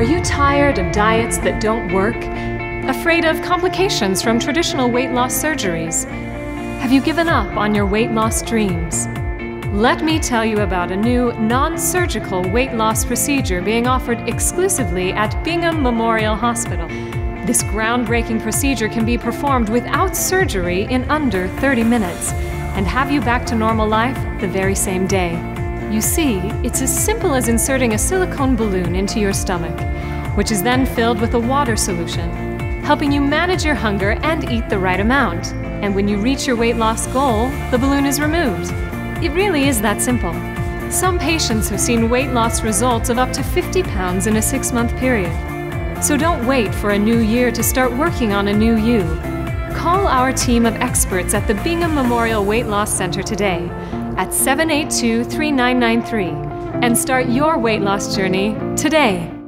Are you tired of diets that don't work? Afraid of complications from traditional weight loss surgeries? Have you given up on your weight loss dreams? Let me tell you about a new non surgical weight loss procedure being offered exclusively at Bingham Memorial Hospital. This groundbreaking procedure can be performed without surgery in under 30 minutes and have you back to normal life the very same day. You see, it's as simple as inserting a silicone balloon into your stomach, which is then filled with a water solution, helping you manage your hunger and eat the right amount. And when you reach your weight loss goal, the balloon is removed. It really is that simple. Some patients have seen weight loss results of up to 50 pounds in a six month period. So don't wait for a new year to start working on a new you. Call our team of experts at the Bingham Memorial Weight Loss Center today at 782 3993 and start your weight loss journey today.